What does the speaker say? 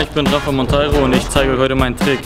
Ich bin Rafa Monteiro und ich zeige euch heute meinen Trick.